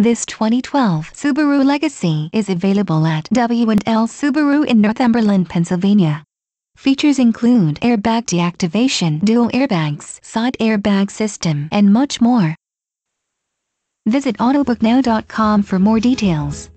This 2012 Subaru Legacy is available at W&L Subaru in Northumberland, Pennsylvania. Features include airbag deactivation, dual airbags, side airbag system, and much more. Visit Autobooknow.com for more details.